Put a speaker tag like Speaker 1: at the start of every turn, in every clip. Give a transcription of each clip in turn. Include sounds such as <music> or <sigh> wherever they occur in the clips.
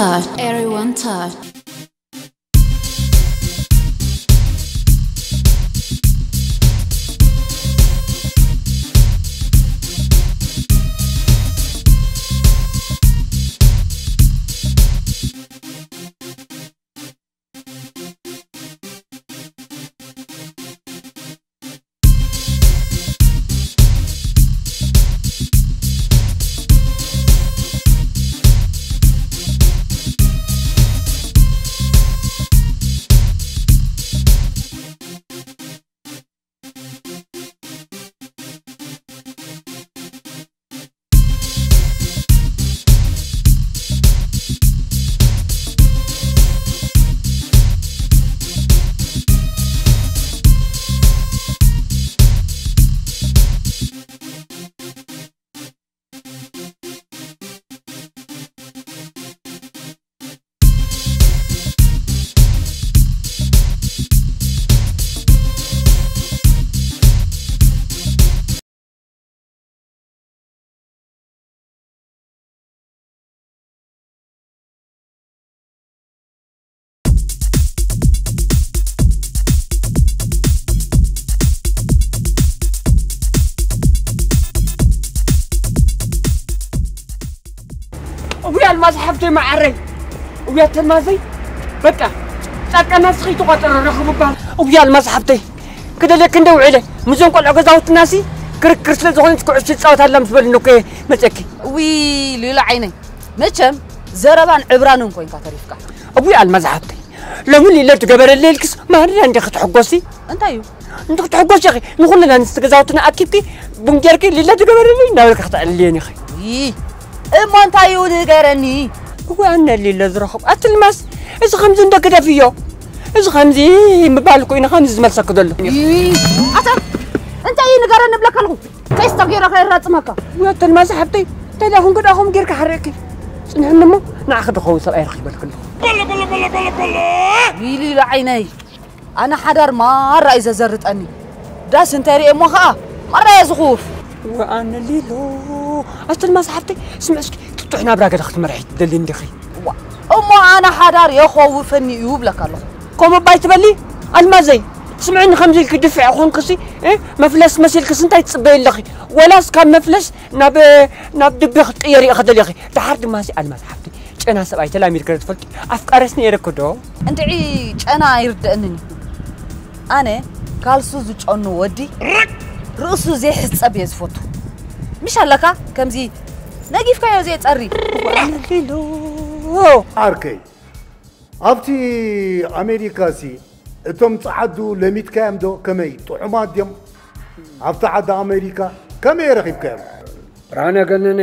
Speaker 1: touch. Everyone touch.
Speaker 2: ويا الماس حفتي معري ويا تلمازي بقى تاكنا سخي تقطر رخب بال ويا الماس حفتي كده لك ندو عليه مزون قل عقزاوت ناسي كركر سلا زغون تكعش تصاوت هلا مسبل انه كي متكي
Speaker 3: وي ليلا عيني. مچم زربان عبرانون كوين كاتريفكا
Speaker 2: ويا الماس حفتي لمن اللي تقبر الليل كس ما هري عندك تحقوسي؟
Speaker 3: انتايو
Speaker 2: انت تحقوس يا أخي. نقول لنا نستغزاوتنا اكيدكي بنجركي اللي تقبر الليل. ناوي خطا اللي يا أخي.
Speaker 3: وي اما انتايو نغرني
Speaker 2: هو أنا اللي لزرخب أتلمس إذا خمزة عندك كده فيه إذا خمزة مبالكو إن خمزة ملسك دل
Speaker 3: وي أتا. انتاي نغرن بلك الغو كيس تغير خير راتمكا
Speaker 2: ويا تلمس حبتي. تلا هم كده هم جيرك حركي سنحن مو. ناخذ خو سبع يرخي بالك
Speaker 3: وي ليلا عيني. أنا حدر مرة إذا زرطني داس انتري امو خا مرة يزخوف
Speaker 2: وأنا اللي لو أتلمس حبتي اسمع اسكي تطحنا براك دخت مرحي دلي ندخي
Speaker 3: امو انا حدر يخوفني يوب لك الله
Speaker 2: قوم بايت بلي المازي سمعني خمزة كدفع أخون كسي إيه مفلس مسيل كس انت يتصبي لخي ولا كان مفلس ناب ناب دبي خط يري أخذ لي أخي تحرد ماسي الماز حبتي أنا سبعي تلاميذ كرت فلت أفكارسني يركضو
Speaker 3: انتعي ጨና ይርድአንኒ ኣነ ካልሱ ዝጨኑ ወዲ ርእሱ ዘይሕፀብ እየ ዝፈቱ ምሽ ኣለካ ከምዚ ነጊፍካዮ ዘየፀሪ
Speaker 2: وأنا اللي لو
Speaker 4: ዓርከይ ኣብቲ ኣሜሪካ ሲ እቶም ፀዓዱ ለሚትካዮም ዶ ከመይ ጥዑማት ድዮም ኣብቲ ዓዲ ኣሜሪካ ከመይ ረኺብካዮም
Speaker 5: ብርሃነ ገነነ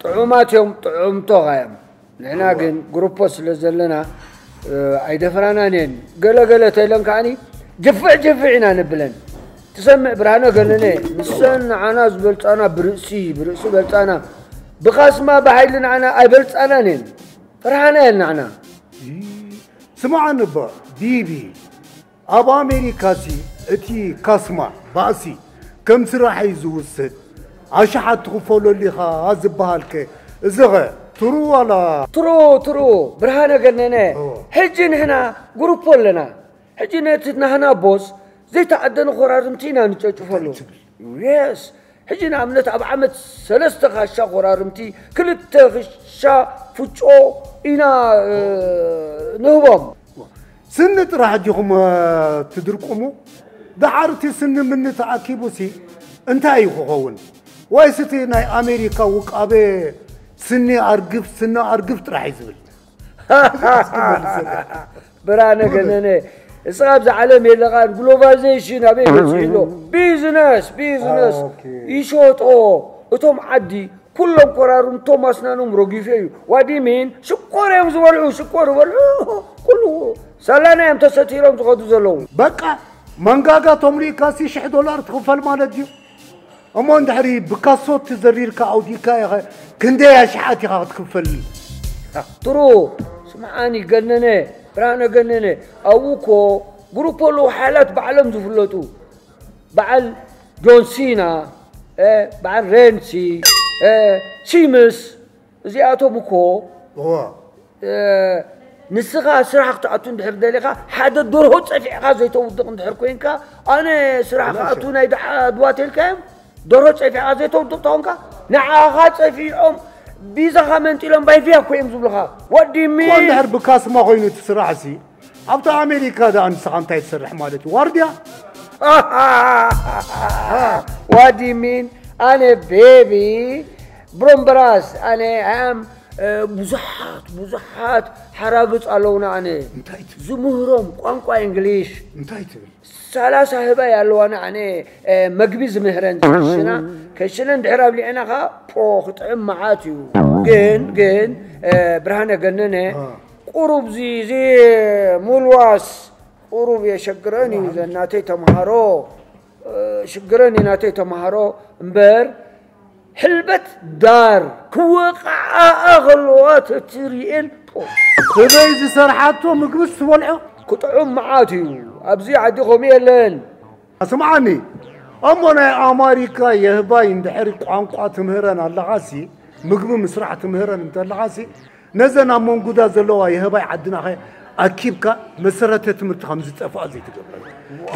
Speaker 5: ጥዑማት እዮም ጥዑምቶ ኻዮም ንሕና ግን ግሩፖ ስለ ዘለና ኣይደፍራናን እየን ገለገለ ተኢለን ከዓኒ ጅፍዕ ጅፍዕ ኢና ንብለን تسمع برانا قالني مسن عناز زبلت أنا برسي برسي بلت أنا. بخاص ما بحيل عنا بلت أنا
Speaker 4: نين فرحانة عنا إيه، سمع نبا بيبي أبا أمريكاسي أتي كاسما باسي كم سرح يزوسد عشحة تخفلو اللي خا هزبهالك زغ
Speaker 5: ترو ولا؟ ترو ترو برهانه قالني هجين هنا جروب لنا هجين نتنا هنا بوس ቦስ ዘይተዓደነ ኮራርምቲ ኢና ንጨጭፈሉ የስ ሕጂ ንኣብነት ኣብ ዓመት ሰለስተ ካሻ ኮራርምቲ ክልተ ክሻ ፍጮ ኢና እ፣ ንህቦም
Speaker 4: ስኒ ጥራሕ ዲኹም ትድርቁሙ ድሓር እቲ ስኒ ምኒ ተኣኪቡ ሲ እንታይ እዩ ክኸውን ወይስ እቲ ናይ ኣሜሪካ ውቃቤ ስኒ ኣርግፍ ስኒ ኣርግፍ ጥራሕ እዩ ዝብል
Speaker 5: ብርሃነ ገነነ اسراب زعلم من جلوباليزيشن أبي بتشيلو بيزنس بيزنس يشوت أو. أتوم عدي. كلهم قرارهم توماس نانوم رجيفيو وادي مين شكور يوم زوالو شكور والو كله. سلانا يوم تستيرهم تغدو
Speaker 4: زلو بقى منقاقة أمريكا سي شح دولار تخفل مالت ديو أما بكاسو بكاسوت كأودي عوديكا كندي يا شحاتي تخفل <laughs>
Speaker 5: ترو. سمعاني قلنا رانا قنني أوكو جروب له حالات بعلم زفلتو بعل جون سينا إيه بعل رينسي إيه سيمس زياتو بكو هو
Speaker 4: إيه
Speaker 5: نسخة سرح قطعتون دحر دليقة حدا الدور هو تسعفي زيتو ودق دحر كوينكا أنا سرح قطعتون هيدا دواتي الكام دور هو تسعفي زيتو ودق تونكا نعاها تسعفي أم ባይፍያ ኮ እዮም ዝብሉኻ ወዲ
Speaker 4: እኮ
Speaker 5: ሚን
Speaker 4: እንድሕር ብካስማ ኮይኑ ትስራሕ ሲ ኣብቲ ኣሜሪካ ዳ ንስኻ እንታይ ትሰርሕ ማለት እዩ ዋርድያ <laughs>
Speaker 5: What do you mean? أنا بيبي برومبراس أنا أم ብዙሓት ብዙሓት ሓራግፅ ኣለውና ኣነ
Speaker 4: እንታይ ትብል
Speaker 5: ዝምህሮም ቋንቋ እንግሊሽ
Speaker 4: እንታይ ትብል
Speaker 5: ሰላሳ ህባይ ኣለዋና ኣነ እ፣ መግቢ ዝምህረን ከሽና ከሽነ እንድሕር ኣብሊዕና ኸ ፖ ክጥዕም መዓት እዩ ግን ግን እ፣ ብርሃነ ገነነ ቁሩብ ዚ እዚ ሙልዋስ ቁሩብ የሸግረን እዩ ዘናተይ ተምሃሮ እ፣ ሽግረን እዩ ናተይ ተምሃሮ እምበር ሕልበት ዳር ክወቃዓ ከለዋ ተትሪኤን ፖ
Speaker 4: ህበይ ዝሰርሓቶ كتعم معاتي.
Speaker 5: أبزي عديكم يلن أسمعني. أمنا أمريكا يهباين
Speaker 4: يندحر قوان قوة تمهران على عاسي. مقبو مسرعة تمهران انت على عاسي. نزنا من قدا زلوها يهباي عدنا خي. أكيبك مسرة تمت خمزة أفا زي تقبل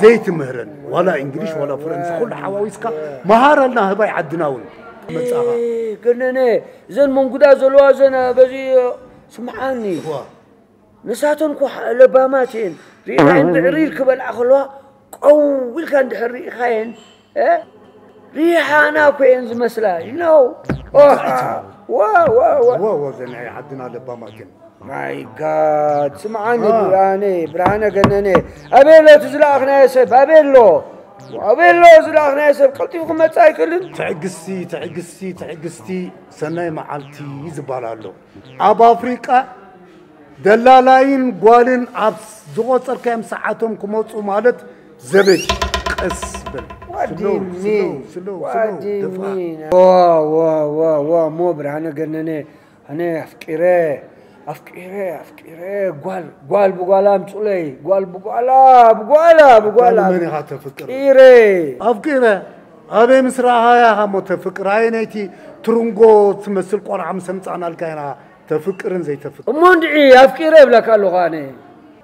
Speaker 4: زي تمهرن ولا إنجليش ولا فرنسي. كل حواويسك. مهارة لنا هباي هبا يعدناون مساها
Speaker 5: كنني. زين من قدا زلوها زين بزي سمعاني نساتن كو لباماتين. ريحين <laughs> ريل كبل أخلوا أو ويل كان دحري خاين إيه؟ ريحة أنا كوينز
Speaker 4: مسلا you know <laughs> آه.
Speaker 5: وا وا وا وا وا زين إيه، عدنا لباماتين. ماي جاد سمعني آه. براني براني قنني. أبي
Speaker 4: لا تزلعنا يا سيف أبي له وابين لو زلاخ
Speaker 5: ناسب قلتي فوق ما تاكلن
Speaker 4: تعقستي تعقستي تعقستي. سناي معالتي زبالالو. أب افريقيا ደላላይን ጓልን ኣብ ዝቆፀርካዮም ሰዓቶም ክመፁ ማለት ዘበጅ ቀስ ብል ስለው ስለው ስለው ስለው ድፋ
Speaker 5: ዋ ሞ ብርሃነ ገነነ ኣነ ኣፍቂረ ኣፍቂረ ኣፍቂረ ጓል ጓል ብጓላ ምፁለይ ጓል ብጓላ ብጓላ ብጓላ
Speaker 4: መን ኢኻ ተፍቅር
Speaker 5: ቂረ
Speaker 4: ኣፍቂረ ኣበይ ምስ ረኣኻያ ሞ ተፍቅር ኣየ ናይቲ ትርንጎ ትመስል ቆልዓ ምስ ኣምፃእናልካ تفكرن زي
Speaker 5: تفكر مندعي أفكر كالو غاني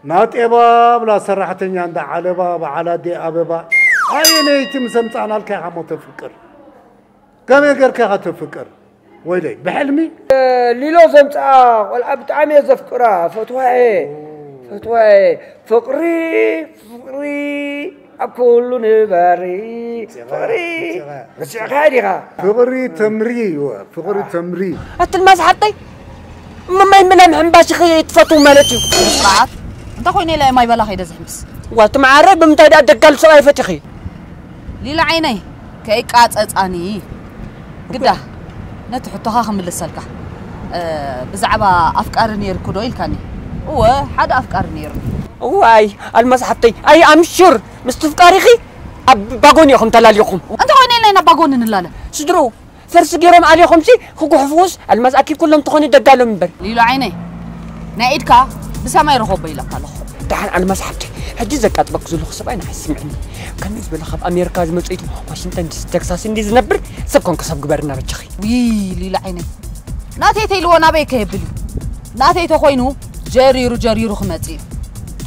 Speaker 5: نات
Speaker 4: إبا بلا سرحتني عند على باب على دي أبابا أي نيتم سمتعنا لكي عم تفكر كم يقر كي تفكر ويلي
Speaker 5: بحلمي ليلو زمتا ولا بتعمي زفكرة فتوى إيه فتوى إيه فقري فقري أكل نباري فقري فقري
Speaker 4: تمري فقري تمري أتلمس حطي
Speaker 2: ኣትልማዝ ሓጠይ መማይ ምናም ሕምባሽ ኸ ትፈትው ማለት እዩ
Speaker 3: ስርዓት እንታይ ኮይነ ኢለ ማይ በላ ከይደ ዝሕምስ
Speaker 2: ዋቲ መዓረ ብምንታይ ዳ ደጋሉ ሰብኣይ ፈቲኺ
Speaker 3: ሊላ ዓይነይ ከይቃፀፃኒ ግዳ ነቲ ሕቶኻ ክምልሰልካ እ፣ ብዛዕባ ኣፍቃሪ ነይርኩ ዶ ኢልካኒ እወ ሓደ ኣፍቃሪ ነይሩኒ
Speaker 2: ዋይ ኣልማዝ ሓተይ ኣይ ኣምሹር ምስ ትፍቃሪኺ ኣብ ባጎን ኢኹም ተላሊኹም
Speaker 3: እንታይ ኮይነ ኢለ ናብ ባጎን ንላለ
Speaker 2: ስድሩ ፈርሲ ገይሮም ኣልይኹም ሲ ክጉሕፍዎስ ኣልማዝ ኣኪብ ኩሎም ትኾኑ ደጋሎም እምበር
Speaker 3: ሊሎ ዓይነይ ናይ ኢድካ ብሰማይ ረኸቦ ኢለካ ኣለኹ
Speaker 2: ድሓን ኣልማዝ ሓብቲ ሕጂ ዘቃጥበክ ዘለኹ ሰብኣይ ንዓይ ስምዕኒ ከመይ ዝበለ ካብ ኣሜሪካ ዝመፁ ኢቱ ዋሽንተን ዲሲ ቴክሳስ እንዲ ዝነብር ሰብ ኮንከ ሰብ ግበር እናበጀኺ
Speaker 3: ዊ ሊላ ዓይነይ ናተይ ተይልዎ ናበይ ከየብል እዩ ናተይ ተኮይኑ ጀሪሩ ጀሪሩ ክመፅእ እዩ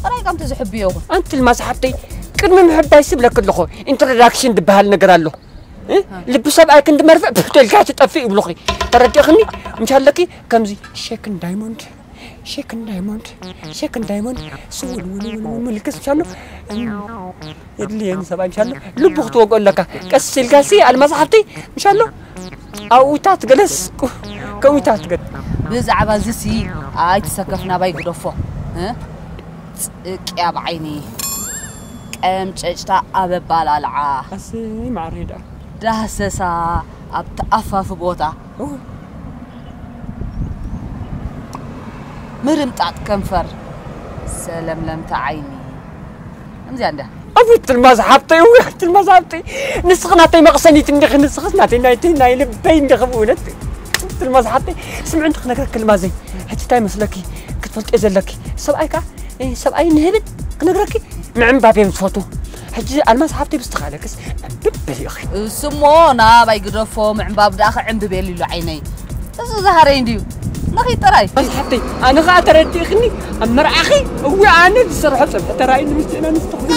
Speaker 3: ጥራይ ከምቲ ዝሕብዮ ይኹን
Speaker 2: ኣንቲ ልማዝ ሓብተይ ቅድሚ ምሕባይ ስብለክ ኣለኹ ኢንትሮዳክሽን ዝበሃል ነገር ኣሎ እ? ልቢ ሰብኣይ ክንዲ መርፍዕ ብደልካ ትጠፍእ ይብሉኺ ተረዲእኽኒ እንሻለኪ ከምዚ ሼክን ዳይሞንድ ሼክን ዳይሞንድ ሼክን ዳይሞንድ ስውልውልውልውል ምልክት እንሻሎ የድልየኒ ሰብኣይ እንሻሎ ልቡ ክትወግኦ ኣለካ ቀስ ኢልካ ሲ ኣልማዝ ሓብተይ እንሻሎ ኣብኡታት ገለስ ከምኡታት ገለ
Speaker 3: ብዛዕባ ዝሲ ኣይትሰከፍ ናባይ ግደፎ እ? ፅቅያ ብዓይኒ ቀምጨጭታ ኣበባላልዓ
Speaker 2: ኣሰይ ማዕረዳ
Speaker 3: ዳህሰሳ ኣብ ተኣፋፊ ቦታ ምርምጣጥ ከንፈር ሰለምለምታ ዓይኒ ከምዚያ እንዳ
Speaker 2: أبو تلماز حبطي ويا تلماز حبطي نسخ نعطي مقصني تندخ نسخ نعطي نعطي نعطي لبي ندخ بونت تلماز حبطي سمع عندك نقرا كلمازي حتى تاي مسلكي كتفلت إزلكي سبعيكا إيه سبعي نهبت نقراكي معن بابي متفوتو حجي الماز حبطي بستخالكس ببلي أخي
Speaker 3: እሱሞ ናባይ ግደፎ ምዕንባብ ዳኸ ዕምብቤል ኢሉ ዓይነይ እሱ ዝሃረይ እንድዩ ንኺ ጥራይ
Speaker 2: مسحتي انا غا ترديخني اما اخي هو انا بصراحه صبح ترى اني مستنا نستخدم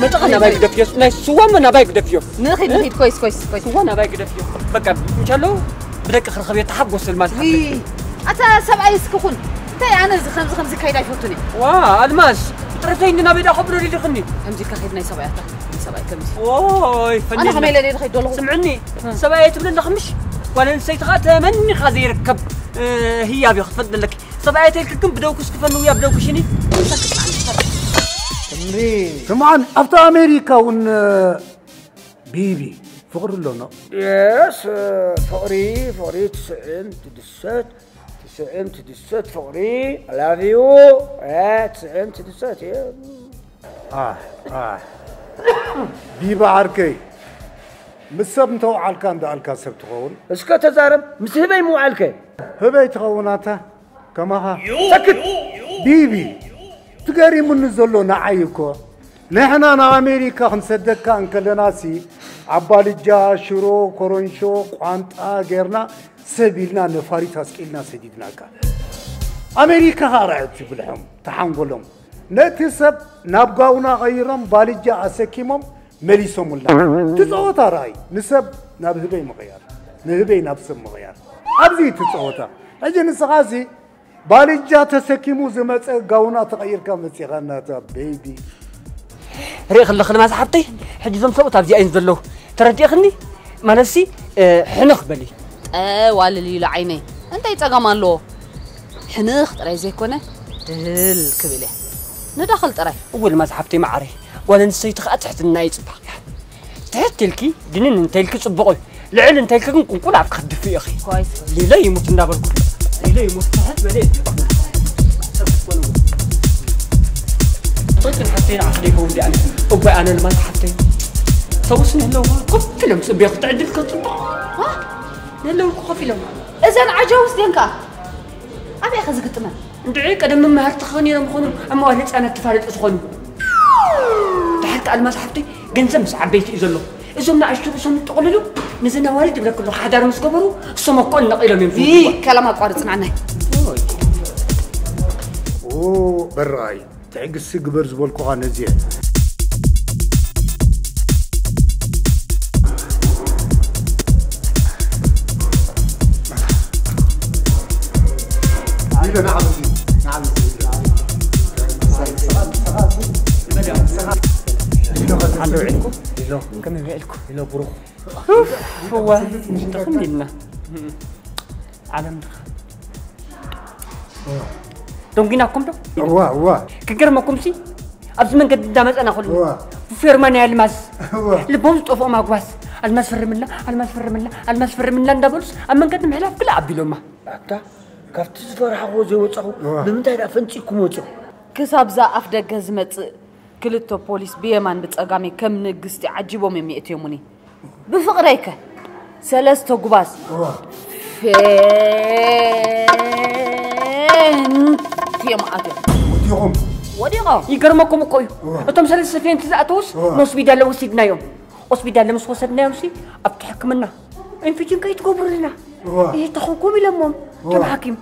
Speaker 2: ما تقنا بايك دفيو ناس سوا ما بايك دفيو
Speaker 3: ንኺ ንኺድ ኮይስ ኮይስ ኮይስ
Speaker 2: سوا انا بايك دفيو بقى ان شاء الله بدك خرخبيه تحقص المسحه
Speaker 3: ኣታ ሰብኣይ እስክኹን እንታይ ኣነ እዚ ከምዚ ከምዚ ካይድ ኣይፈቱን እየ
Speaker 2: وا الماس رسيني نبي ده خبرة لي
Speaker 3: دخلني أمزي كخيرنا سبعة. سبعة كمزي
Speaker 2: واي
Speaker 3: فني
Speaker 2: أنا
Speaker 3: خميلة لي دخلت والله.
Speaker 2: سمعني سبعة تبلن دخمش ولا نسيت غات مني خذي يركب. آه هي أبي أتفضل لك. سبعة تلككم بدوكش كفنو يا بدوكش سمعني
Speaker 4: سمعني أفتى أمريكا ون آه، بيبي. فقر لنا.
Speaker 5: يس آه، فقري فقري تسعين تدسات. تسعين تدسات فقري I love you اه تسعين تدسات يا
Speaker 4: ቢባ ዓርከይ ምስ ሰብ እንተውዓልካ እንዳኣልካ ሰብ ትኸውን
Speaker 5: اسكت تزارب مسهبي مو علكي
Speaker 4: ህበይ ትኸውናታ ከማኻ ሰክት ቢቢ ትገሪሙኒ ዘሎ ንዓይ እኮ ንሕና ንኣሜሪካ ክንሰደድካ እንከለናሲ عبالجا شرو كورونشو قانتا غيرنا سبيلنا نفاري تاسكيلنا سديدنا كا أمريكا هارعت بلهم تحنقلهم نتسب نابقاونا غيرهم بالجا أسكيمهم مليسهم الله تزعوتا راي نسب نابهبي مغيار نهبي نابسم مغيار أبزي تزعوتا أجي نسغازي بالجا تسكيمو زمت قاونا تغير كم
Speaker 2: تسيغانا بيبي ريخ اللخ المازحبتي حجي زمسوت أبزي أين زلو ተረዲእኽኒ ማለትሲ ሕንኽ በሊ
Speaker 3: ዋልል ኢሉ ዓይነ እንታይ ፀገም ኣለዎ ሕንኽ ጥራይ ዘይኮነ ድል ክብል እየ ንዳኽል ጥራይ
Speaker 2: እው ድማ ዝሓብተይ ማዕረ ጓል ኣንስተይቲ ከዓ ትሕትና ይፅባቕ እያ ትሕት ኢልኪ ድንን እንተይልኪ ፅቡቕ እዩ ልዕል እንተይልኪ ግን ቁንቁል ኣብ ክክድፍ ኢኺ ሌለ ይሙት
Speaker 3: እናበልኩ
Speaker 2: ሌለ ይሙት ትሕት በለ ጥንቅን ሓተይን ዓፍደይ ከውን ዲኣነ እጓይ ኣነ ልማ ዝሓተይ ابوي انا اللي ما سحبتي توصني هلو كل يوم صبي اخت عدل كتصبح ها هلو خافي لو
Speaker 3: እዘን ዓጀውስ ደንካ ኣበይ ኸ ዝግጥመን
Speaker 2: እንድዒ ቀደም መምሃር ትኾኑ እዮም ዝኾኑ ኣብ መዋል ህፃናት ተፋለጡ ዝኾኑ ድሓር ከኣል መፅሓፍቲ ገንዘብ ምስ ዓበይቲ እዩ ዘሎ እዞም ንኣሽቱ ርእሶም ጥቕልሉ ንዘናዋሊ ትብለ ከሎ ሓዳር ምስ ገበሩ እሶም እኮ ነቒሎም እዮም ዝውፅኡ።
Speaker 3: ከላም ኣቋርፅናዓናይ
Speaker 4: ኦ በረኣይ ትዕግሲ ግበር ዝበልኩኻ ነዚየ
Speaker 2: حبيبي أنا على الدين
Speaker 5: على الدين كم يبيعلكم؟ لا بروخ
Speaker 2: هو مش تخم لنا على مدخل تمكنكم تو؟
Speaker 4: واه واه
Speaker 2: كنكرمكم سي أبزمن قد دامس أنا
Speaker 4: خلو
Speaker 2: فيرمان الماس لبوم
Speaker 4: طوف
Speaker 2: أما قواس الماس فرمنا الماس فرمنا الماس فرمنا ندبلس أما قد محلاف كل عبد لما
Speaker 5: كفت فرحة وزي وتصو نعم تعرف أفنتي كم وتصو
Speaker 3: كسب زا أفدا جزمة كل التوبوليس بيمان بتقامي كم نجست عجيبة من مئة يومني بفقريك سلست وقباس فين
Speaker 4: في
Speaker 3: معاكي
Speaker 2: وديهم وديهم يقرمكم قوي أنتم سلست فين تزعتوس نص بيدال وسيدنا يوم أصبيدا لمس وسدنا يوم سي
Speaker 4: أبتحكمنا
Speaker 2: إن في جنكا يتقبرنا إيه تحكمي لمهم ኢሎሞም ቶም ሓኪም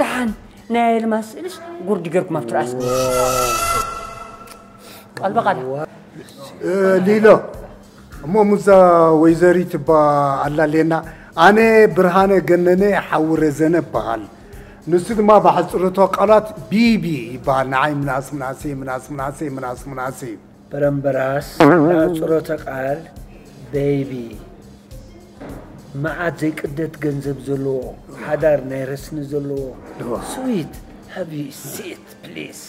Speaker 2: ድሓን ናይ ልማስ ኢልስ ጉርዲ ገርኩም ኣብቲ ራእስ ቃል በቃል
Speaker 4: ሊሎ እሞ ሙዛ ወይዘሪት እባ ኣላሌና ኣነ ብርሃነ ገነነ ሓውረ ዘነ ይበሃል ንሱ ድማ ብሓፅረቶ ቃላት ቢቢ ይበሃል ንዓይ ምናስ ምናሴ ምናስ ምናሴ ምናስ ምናሴ እዩ
Speaker 5: برمبراس ጽሮተ ቃል ቤይቢ መዓት ዘይቅደት ገንዘብ ዘለዎ ሓዳር ናይ ረስኒ ዘለዎ ስዊት ሃብ ሴት ፕሊስ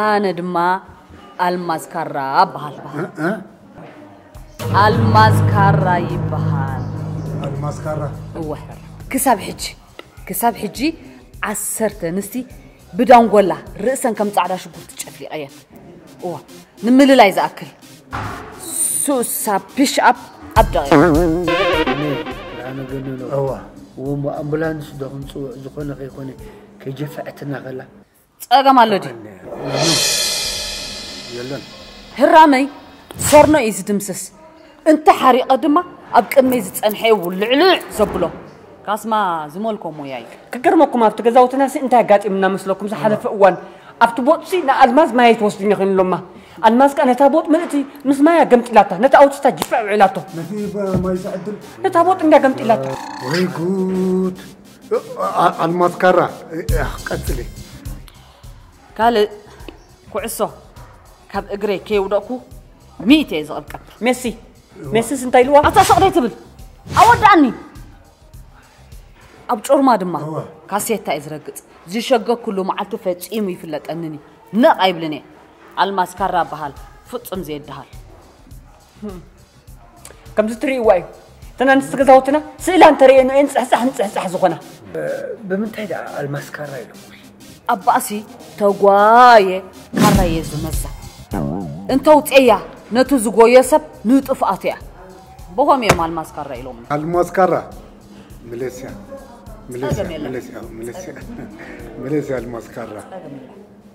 Speaker 3: ኣነ ድማ ኣልማዝ ካራ በሃል በሃል ኣልማዝ ካራ ይበሃል። እወ። ክሳብ ሕጂ ክሳብ ሕጂ ዓሰርተ ንስቲ ብዳንጎላ ርእሰን ከም ፃዕዳ ሽጉርቲ ጨፍሊቐየን እዋ ንምልላይ ዝኣክል ሱሳ ፒሽ ኣፕ ኣብ ደቂቕ
Speaker 5: ብርሃነ ገነኖ
Speaker 4: እዋ
Speaker 5: ወሞ ኣምቡላንስ ዶ ክንፅውዕ ዝኾነ ከይኮነ ከይጀፍዐትና ኸላ
Speaker 3: ፀገም ኣሎ ድ
Speaker 4: የለን
Speaker 3: ህራመይ ሰርኖ እዩ ዝድምስስ እንተ ሓሪቐ ድማ ኣብ ቅድመይ ዝፀንሐ ውልዕልዕ ዘብሎ ካስማ ዝመልኮ ሞያ እዩ
Speaker 2: ክገርመኩም ኣብቲ ገዛውትና ሲ እንታይ ኣጋጢምና መስለኩም ዝሓለፈ እዋን ኣብቲ ቦጥ ሲ ንኣልማዝ ማይ ትወስድኒ ኮይኑሎማ ኣልማዝ ካ ነታ ቦጥ ምእቲ ምስ ማያ ገምጢላታ ነታ ኣውፅታ ጅፋዕ ውዒላቶ
Speaker 4: ነቲ ማይ ዝዕድል
Speaker 2: ነታ ቦጥ እንዳ ገምጢላታ
Speaker 4: ወይ ጉድ አ- ኣልማዝ ካራ እህ፣ ቀፅሊ
Speaker 3: ካልእ ኩዕሶ ካብ እግረ ከይውደቕኩ ሚእት እየ ዝቕብቀብ
Speaker 2: ሜሲ ሜሲስ እንታይ ኢልዋ
Speaker 3: ኣታ ሰቕደይ ትብል ኣወዳእኒ ኣብ ጮርማ ድማ ካሴታ እዩ ዝረግፅ ዝሸገ ኩሉ መዓልቲ ፈፂሙ ይፍለጠኒኒ ነቕ ኣይብልን እየ ኣልማስካራ በሃል ፍጹም ዘየድሃል
Speaker 2: ከምዚ ትርእይዋ እዩ እተና ንስቲ ገዛውትና ስእላ እንተርእየኑ እየን ፅሕፃሕ ንፅሕፃሕ ዝኾና
Speaker 5: ብምንታይ ዳ ኣልማስካራ
Speaker 3: ኢሉ ኣባእሲ ተጓየ ካራየ ዝመዛ እንተውፅያ ነቲ ዝጎየ ሰብ ንጥፍኣት እያ ብሆም እዮም ኣልማስካራ ኢሎም
Speaker 4: ኣልማስካራ መለስያ መለስያ መለስያ መለስያ
Speaker 3: ኣልማስካራ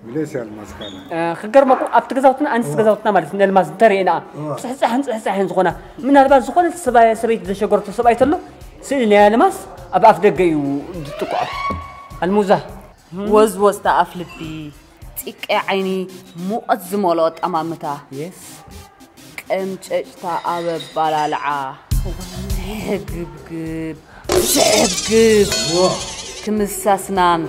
Speaker 3: وليس الماس آه، كان كجرم أكو أبتكز أوتنا أنس كز أوتنا
Speaker 2: مارس إن الماس دري أنا صح صح هنس صح هنس غنا من هذا زخون سبا سبيت ذا شجرة سبا يتلو. سيلنا الماس أبى أفدق يو تقع الموزة وز وز تأفل بي تك عيني مو أزمالات أمامتها يس كم تشتا أبى بلالعة حبجب حبجب كمساسنان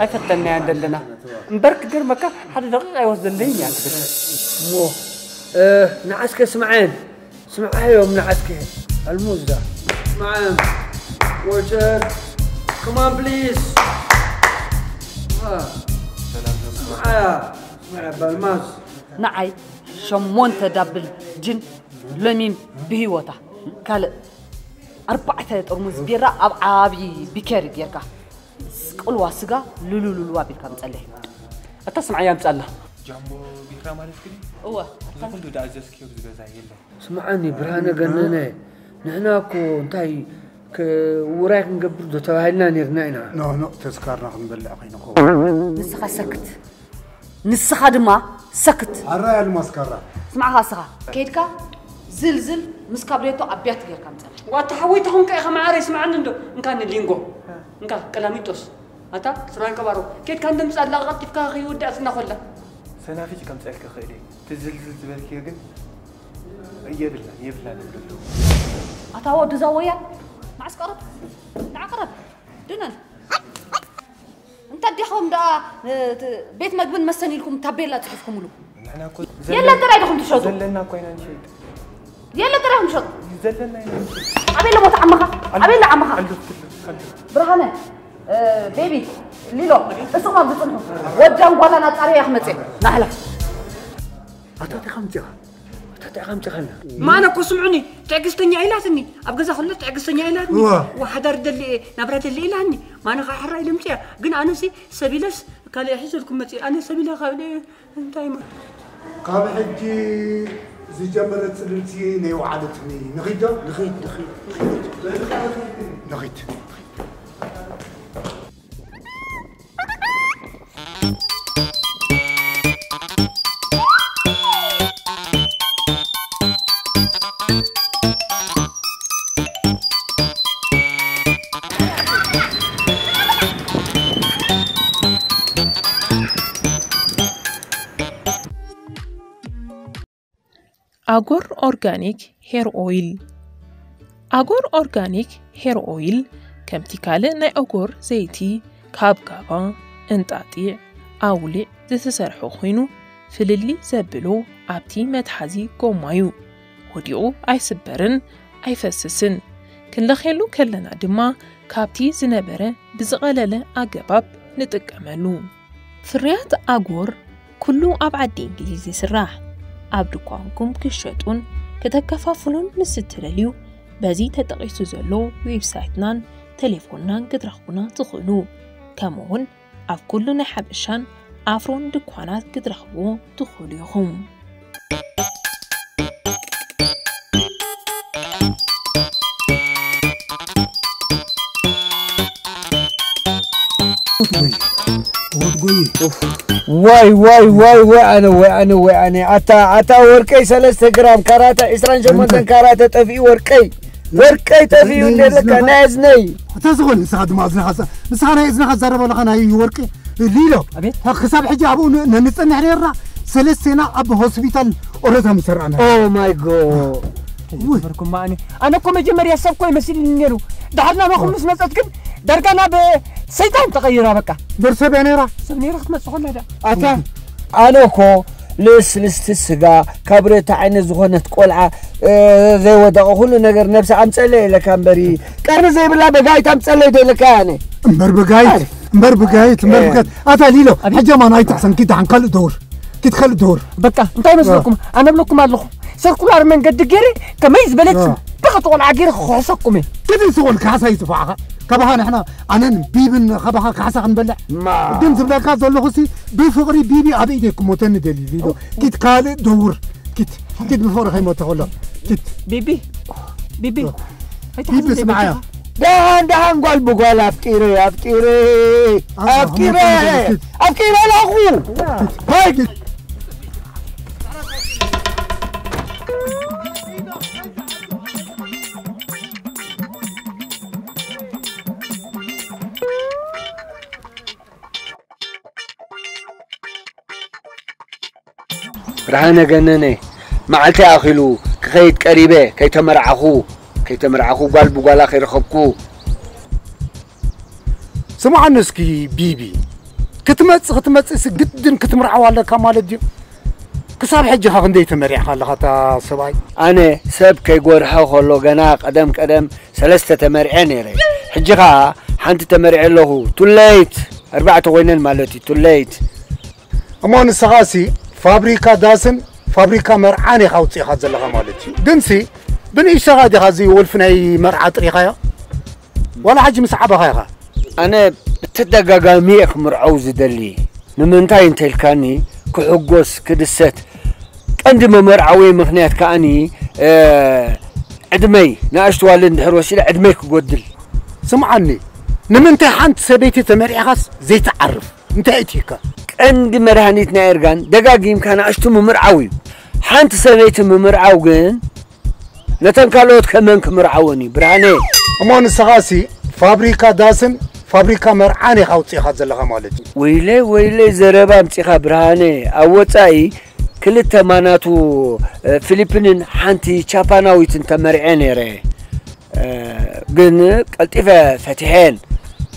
Speaker 2: اي فتني عند لنا مبرك دير مكا حد دقيقة يوزن لي يعني أه
Speaker 5: نعسك سمعين سمع يوم نعسك. الموز ده. اسمعين ويتر كمان آه. بليز معايا معايا بالماس
Speaker 3: نعي. شمون تدبل جن لميم بهوته قال أربعة ثلاث أرمز بيرة أبعابي بكاري بيركا. مسقلوا سغا لولولوا بيركا مصلي
Speaker 2: اتسمع يا مصلي
Speaker 1: ጃምቦ ቢራ ማለት ግን
Speaker 3: እዋ
Speaker 1: ሁሉ ዳዘዝኪዮ ዝገዛ የለ
Speaker 5: ስምዓኒ ብርሃነ ገነነ ንሕና እኮ እንታይ ውራይ ክንገብር ዶ ተባሂልና ነርና ኢና
Speaker 4: ኖኖ ተስካርና ክንበልዕ ኮይንኸው
Speaker 3: ንስኻ ሰክት ንስኻ ድማ ሰክት
Speaker 4: ኣራያ ልማስካራ
Speaker 3: ስምዓኻ ስኻ ከይድካ ዝልዝል ምስ ካብሌቶ ኣብያት ጌርካ ምፀ
Speaker 2: ዋታ ሓወይታኹም ከኢኸ መዓረ ይስምዓኒ እንዶ እንካ ንሊንጎ እንካ ቀላሚጦስ ኣታ ስራይ ከባሮ ኬድካ እንደምፃ ኣላ ቀጢፍካ ከይወዳእትና ኮላ
Speaker 1: ሰናፊጭ ከምፀልክ ክእል እየ ትዝልዝል ዝበልክዮ ግን የብላን የብላን ይብለሉ
Speaker 3: ኣታ ወዲ ዛ ወያ ማዕስ ቀረብ ንዓቅረብ ድነን እንታ ዲኹም ዳ ቤት መግብን መስተን ኢልኩም ታቤላ ፅሒፍኩምሉ
Speaker 1: ንሕና እኮ
Speaker 3: የለን ጥራይ ዲኹም ትሸጡ
Speaker 1: ዘለና እኮ ኢና ንሸጥ
Speaker 3: የለን ጥራይ ኹም ትሸጡ
Speaker 1: ዘለና ኢና ንሸጥ
Speaker 3: ኣበየለ ቦታ ዓመኻ ኣበየለ ዓመኻ
Speaker 1: ኣሎ ኣሎ
Speaker 3: ብርሃነ ቤቢ ሊሎ እስኹም ኣብ ዝፅንሑ ወዳን ጓላን ኣጣርያ ክመፅእ ናሕላ
Speaker 5: ኣታቲኻ ምፂኻ ኣታቲኻ ምፂኸና
Speaker 2: ማነ እኮ ስምዑኒ ትዕግስተኛ ኢላትኒ ኣብ ገዛ ከሎ ትዕግስተኛ ኢላትኒ
Speaker 4: ዋ።
Speaker 2: ወሓዳር ደሊ ናብራ ደሊ ኢላኒ ማነ ከዓ ሕራ ኢለ ምፅያ ግን ኣነሲ ሰቢለስ ካልእ ሒዘልኩም መፅእ ኣነ ሰቢለ ካልእ እንታይ ማ
Speaker 4: ካብ ሕጂ ዝጀመረ ፅልልቲ ናይ ባዕለትኒ ንኺዶ ንኺድ ንኺድ
Speaker 6: ኣጎር ኦርጋኒክ ሄር ኦይል። ኣጎር ኦርጋኒክ ሄር ኦይል ከምቲ ካልእ ናይ ኣጎር ዘይቲ ካብ ጋባ እንጣጢዕ ኣውሊዕ ዝተሰርሐ ኮይኑ ፍልሊ ዘብሎ ኣብቲ መትሓዚ ጎማ እዩ። ወዲቑ ኣይስበርን ኣይፈስስን። ክንለኼሉ ከለና ድማ ካብቲ ዝነበረ ብዝቐለለ ኣገባብ ንጥቀመሉ። ፍርያት ኣጎር ኩሉ ኣብ ዓዲ እንግሊዝ ይስራሕ ኣብድኳንኩም ክሸጡን ከተከፋፍሉን ምስ እትደልዩ በዚ ተጠቒሱ ዘሎ ዌብሳይትናን ቴሌፎንናን ክትረኽቡና ትኽእሉ ከምኡ ውን ኣብ ኩሉ ናይ ሓበሻን ኣፍሮን ድኳናት ክትረኽብዎ ትኽእሉ ኢኹም
Speaker 5: What go you? واي واي واي وأنا وأنا وأنا اتا اتا وركي 3 جرام كاراتا إسران شمنتن كاراتا تفي وركي. وركي تفي ندلك أنا
Speaker 4: أزني. تزغل سعد ما ازنا حسن بس أنا ازنا حزرب لك أنا هي
Speaker 2: وركي.
Speaker 4: ليلو. حساب حجابو ننصنح ليرا سلسنا ابو هوسبيتال اورزا مسرعنا
Speaker 5: أو ماي جو
Speaker 2: እየተበርኩ ማኒ ኣነ እኮ መጀመርያ ሰብ ኮ ይመስልኒ ነይሩ ዳሓርና ንኹም ምስ መፀት ግን ዳርጋና ብሰይጣን ተቐይራ በቃ
Speaker 4: በር ሰብ እያ ነይራ
Speaker 2: ሰብ ነይራ ክትመፅእ ከላ
Speaker 5: ዳ ኣታ ኣነ እኮ ልስልስቲ ስጋ ካብ ርእቲ ዓይነት ዝኾነት ቆልዓ ዘይወደቐ ኩሉ ነገር ነብሲ ኣምፀለየ የለካ እምበሪ ቀርኒ ዘይብላ በጋይት ኣምፀለየ ደለካ ያነ
Speaker 4: እምበር በጋይት እምበር በጋይት እምበር በጋይት ኣታ ሊሎ ሕጀ ማናይ ትሕሰን ኪዳሕን ካልእ ደውር ኪትከልእ ደውር
Speaker 2: በቃ እንታይ መስለኩም ኣነ ብለኩም ኣለኹ سيركولار من قد جيري كما يزبلت
Speaker 4: آه.
Speaker 2: بقى طول عجير خصكم
Speaker 4: كيف يسوون كحسا يتفعها كبها نحن أنا بيبن خبها كحسا نبلع
Speaker 5: ما.
Speaker 4: دم زبلك زلو خسي بفقري بيبي أبي إيديكم وتن دليل كيت كالي دور. كيت كيت بفقر خيمة تقول كيت.
Speaker 2: بيبي بيبي. هاي
Speaker 4: بيبي اسمعي.
Speaker 5: دهان دهان قلب قول أفكيري أفكيري.
Speaker 4: آه، أفكيري.
Speaker 5: أفكيري الاخو
Speaker 4: هاي رهانا
Speaker 5: جنني معلتي أخلو كخيت قريبة كي تمر عخو كي تمر عخو
Speaker 4: قلب وقال آخر خبكو سمع نسكي بيبي كتمت كتمت جدا كتمر عوا على كمال الدين كساب حجة هندي تمر يحال لها تا سباي
Speaker 5: أنا سب كي جور خلو جنا قدم قدم سلست تمر عيني ري حجة حنت تمر عله توليت أربعة وينين مالتي توليت
Speaker 4: أمان السغاسي ፋብሪካ ዳስን ፋብሪካ መርዓን ኢኻ ውፅኢኻ ዘለኻ ማለት እዩ ግንሲ ብንእሽተኻ ዲኻ እዚ ወልፊ ናይ መርዓ ጥሪኻዮ ዋላ ሓጂ ምስ ዓበኻ ኢኻ
Speaker 5: ኣነ ብተደጋጋሚ እየ ክምርዐው ዝደሊ ንምንታይ እንተኢልካኒ ክሕጎስ ክድሰት ቀንዲ መመርዓዊ ምክንያት ከዓኒ እ፣ ዕድመይ ንኣሽቱ ዋል እንድሕር ወሲለ ዕድመይ ክጎድል
Speaker 4: ስምዓኒ ንምንታይ ሓንቲ ሰበይቲ ተመሪዕኻስ ዘይትዓርፍ እንታይ እትይካ
Speaker 5: ቀንዲ መድሃኒት ናይ እርጋን ደጋጊምካ ንኣሽቱ ምምርዓው እዩ ሓንቲ ሰበይቲ ምምርዓው ግን ነተን ካልኦት ከመን ክምርዓወን እዩ ብርሃነ
Speaker 4: እሞ ንስኻሲ ፋብሪካ ዳስን ፋብሪካ መርዓን ኢኻ ውፅኢኻ ዘለኻ ማለት እዩ
Speaker 5: ወይለይ ወይለይ ዘረባ ምፂኻ ብርሃነ ኣብ ወፃኢ ክልተ ማናቱ እ፣ ፊሊፒንን ሓንቲ ጃፓናዊትን ተመሪዐ ነይረ እ፣ ግን ቀልጢፈ ፈቲሐን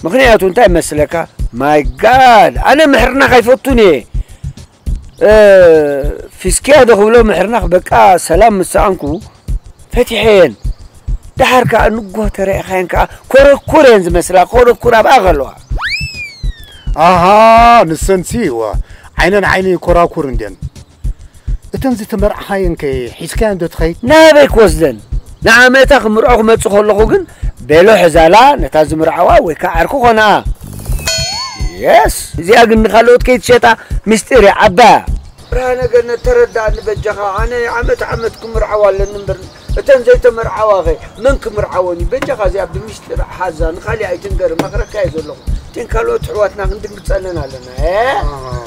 Speaker 5: ምክንያቱ እንታይ መስለካ ماي جاد أنا محرنا يفوتوني. أه في سكيه دخلوا محرنا بقى آه، سلام مسانكو فتحين. دحر كا نقوه ترى خين كا. كورة كورة انز مسلا
Speaker 4: كور كورة بأغلوها أها نسنسي و عينن عيني كورا كورندن دين. تمر تمرع
Speaker 5: حاين كي حيس كان دوت خي. نابك وزدن. نعم اتاخ اخ ما تسخل لخوكن بلو حزالا نتاز مرعوا ويكا عركو خناه የስ እዚኣ ግን ንካልኦት ከይትሸጣ ምስጢር እያ ዓባያ ብርሃነ ገነት ተረዳእኒ በጃኻ ኣነ ዓመት ዓመት ክምርዓዋ ኣለኒ እምበር እተን ዘይተመርዓዋ ኸ መን ክምርዓወን እዩ በጃኻ እዚኣ ብምስጢር ሓዛ ንካሊእ ኣይትንገር መክረካ እየ ዘለኹ እተን ካልኦት ኣሕዋትና ክንድንግፀለን ኣለና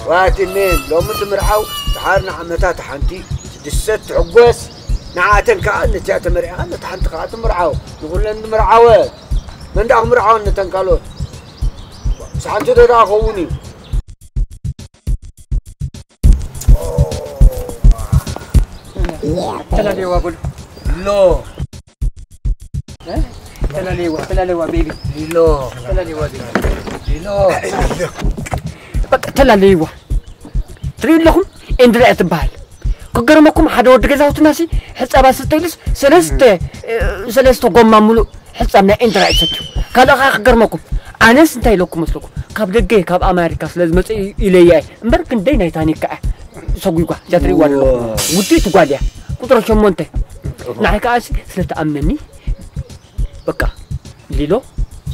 Speaker 5: ዋቲ ሜን ሎሚ ትምርዓው ድሓር ንዓመታት ሓንቲ ትድሰት ትዕጎስ ንዓተን ከዓ ነቲያ ተመሪዕኻ ነቲ ሓንቲ ከዓ ትምርዓው ንኩለን ትምርዓወ መንዳ ክምርዓወን ነተን ካልኦት سحنجد دا خوني تلا لي
Speaker 2: واقول لو.
Speaker 5: تلا
Speaker 2: لي وا تلا لي وا بيبي
Speaker 5: لو.
Speaker 2: تلا لي وا بيبي
Speaker 5: لو
Speaker 2: تلا لي وا تريد لكم اندرا اتبال كجرمكم حدا ود جزاوت ناسي حسابا ستيلس سلست سلست قوم مملو حسابنا اندرا اتشو كذا كجرمكم ኣነስ እንታይ ኢለኩም መስለኩም ካብ ደገ ካብ ኣሜሪካ ስለ ዝመፀ ኢለያ እምበር ክንደይ ናይ ታኒካ እያ ሰጉይጓ እዛ ትሪእዋ ኣለኹም ውድኢት ጓል እያ ቁጥሮ ሸሞንተ ንዓይ ከዓ ስለተኣመኒ በቃ ሊሎ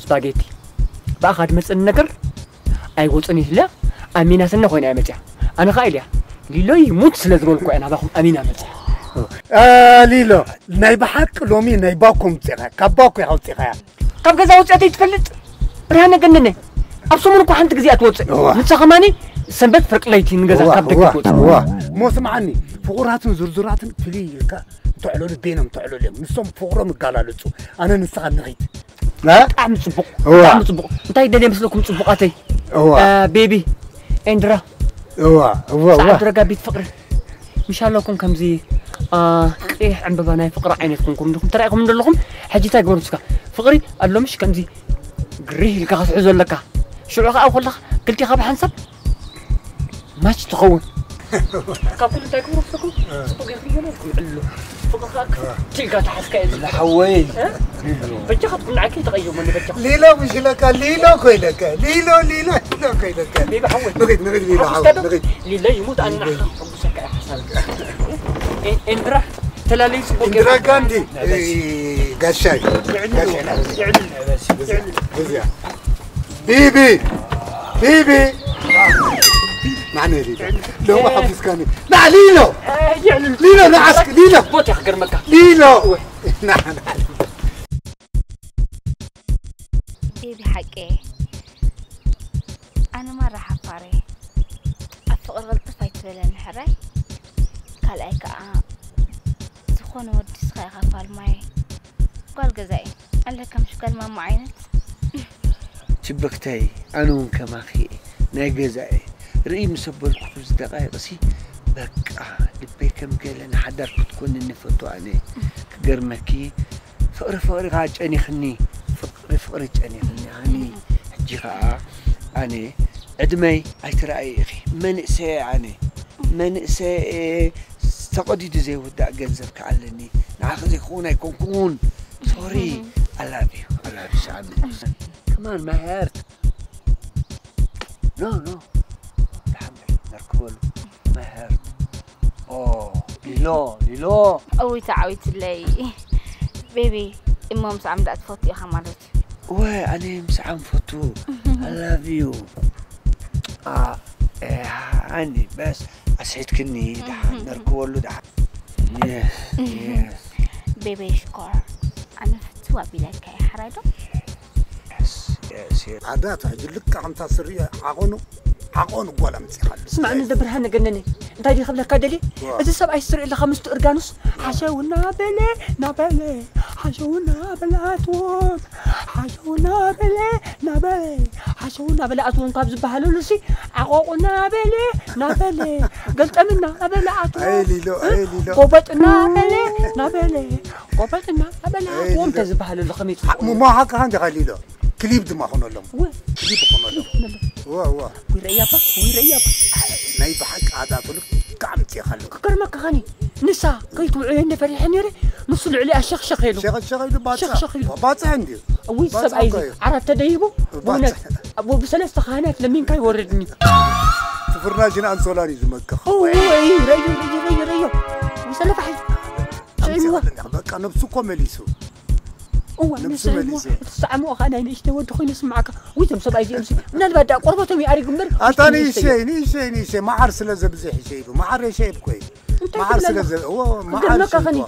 Speaker 2: ስፓጌቲ በኣኻ ድመፅኒ ነገር ኣይወፅን ኢላ ኣሚናትና ኮይና እያ መፅያ ኣነ ከዓ ኢልያ ሊሎ ይሙት ስለ ዝበልኩ እያ ናባኹም ኣሚና መፅያ
Speaker 4: ሊሎ ናይ ብሓቂ ሎሚ ናይ ባኮም ውፅኢኻ ካብ ባኮ ኢኻ ውፅኢኻ እያ
Speaker 2: ካብ ገዛ ውፅአተይ ትፈልጥ ብርሃነ ገነነ ኣብ ሰሙን እኳ ሓንቲ ግዜ ትወፅእ
Speaker 4: እዋ።
Speaker 2: ንሳ ኸማኒ ሰንበት ፍርቅለይቲ ንገዛ ካብ ደገ ትወፅእ
Speaker 4: ዋ ሞ ስምዓኒ ፍቑራትን ዝርዝራትን ፍልይ ኢልካ እንትዕለሉ ቤኖም ትዕለሉ እዮም ንሶም ፍቑሮም ይጋላለፁ ኣነ ንስኻ ንኺድ
Speaker 2: ብጣዕሚ ፅቡቕ
Speaker 4: እዋ።
Speaker 2: ብጣዕሚ ፅቡቕ እንታይ ደልየ መስለኩም ፅቡቃተይ
Speaker 4: እዋ
Speaker 2: ቤቢ ኤንድራ
Speaker 4: እዋ እዋ እዋ
Speaker 2: ሰዓት ረጋቢት ፍቅሪ ምሻለኩም ከምዚ ቀይሕ ዕምበባ ናይ ፍቅሪ ዓይነት ኩንኩም ድኹም ተራእኹም ዘለኹም ሕጂ እንታይ ግበሩ ስካ ፍቅሪ ኣሎ قريه لك خسعو زلك شعو خا كلك كلتي خا بحنسب ماش تخون كابل انت يكون رفتكم صبق يخيون لكم علو فقخاك تلقى تحسك لا
Speaker 5: حوي
Speaker 2: بجا خطقول
Speaker 4: لك يتغير من بجا ليلو مش لك ليلو
Speaker 2: كويلك ليلو
Speaker 4: ليلو ليلو كويلك ليلو حوي
Speaker 2: نغيت نغيت يموت أنا حسن اندرا تلاليس صبق اندرا كاندي
Speaker 4: ኢንድራ ጋንዲ ጋሻይ ጋሻይ بزيا بيبي بيبي معنى ليلو لو هو حفظ كاني لا ليلو ليلو نعسك ليلو
Speaker 2: ቦት እያ ክገርመካ
Speaker 4: ليلو نعم
Speaker 7: ቤቢ ሓቂ ኣነ ማራ ሓፋረ ኣብ ፍቕሪ ቅልጥፍ ኣይትበለኒ ሕራይ ካልኣይ ከዓ ዝኾነ ወዲ ስኻ ኢኻ قال قزاي قال كم مش ما معينت <laughs>
Speaker 5: شبكتاي أنا وانك ما خي ناقزاي رئي مسبل خبز دقاي بسي بقى لبي كم قال أنا حدرك تكون النفتو علي كقرمكي فقر فقر غاج أني خني. فقر فقري <laughs> اني خني. هاني حجي خا أني عدمي. ايترأي أخي منئسي ما نسي تقدي دزي ودع جنزب كعلني. نعاخذ يكون يكون كون. Sorry. I love you. I love you, son. Come on, my heart. No, no. Alhamdulillah. Narkul. My heart. Oh. Lilo. Lilo.
Speaker 7: قوي تعويت لي. Baby. المهم ساعة بدأت فوتي يا حمارتي.
Speaker 5: وي أنا ساعة فوتو. I love you. آه. إيه هاني بس أسعدكني. نركول له Yes. Yes.
Speaker 7: Baby score.
Speaker 5: anaftu waa bilaakay
Speaker 4: xaraydo عدات هجلك عم تصرية عقنو عقون ولا مسخلص
Speaker 2: ما من دبرها نجنني انت دي خبلك كدلي اذا سبع يسر إلا خمسة اورجانوس حشونا بلا نبلا حشونا بلا اتون حشونا بلا نبلا حشونا بلا اتون طاب زبهلو لسي عقوقنا بلا نبلا قلتمنا
Speaker 4: بلا
Speaker 2: اتون
Speaker 4: ايلي لو ايلي
Speaker 2: لو. قبطنا بلا نبلا قبطنا بلا اتون تزبهلو لخميس
Speaker 4: مو ما حق عندي قليلو كليب دما هون لهم. كليب هون لهم. واه
Speaker 2: واه ويريابا ويريابا.
Speaker 4: ناي بحق عاد أقول لك تي تيخلك
Speaker 2: كرمك غني. نسا كيت عينا فرحين يري نصل عليها شخ شخيلو
Speaker 4: شخ شخيلو باتا
Speaker 2: شخ شخيلو
Speaker 4: باتا عندي.
Speaker 2: وي سبع
Speaker 4: ايدي
Speaker 2: عرفت تديبو أبو وبسلس تخانات لمين كيوردني
Speaker 4: تفرناجنا عن سولاري زمكا
Speaker 2: هو اي ريو ريو ريو ريو. وسلف حي. أيوه.
Speaker 4: بقى نبسو كوميليسو مليسي.
Speaker 2: تسعمو اخانا نيشتي ودو خوي نسمعك ويتم سبع ايزي امسي من البدا قربتهم ياري قمر
Speaker 4: أتاني شيء ني شيء ني شيء. ما عرس لزب زي شيء ما عرس شيء كوي.
Speaker 2: لنا.
Speaker 4: لزب هو ما
Speaker 2: قدر
Speaker 4: عرس
Speaker 2: لك غني.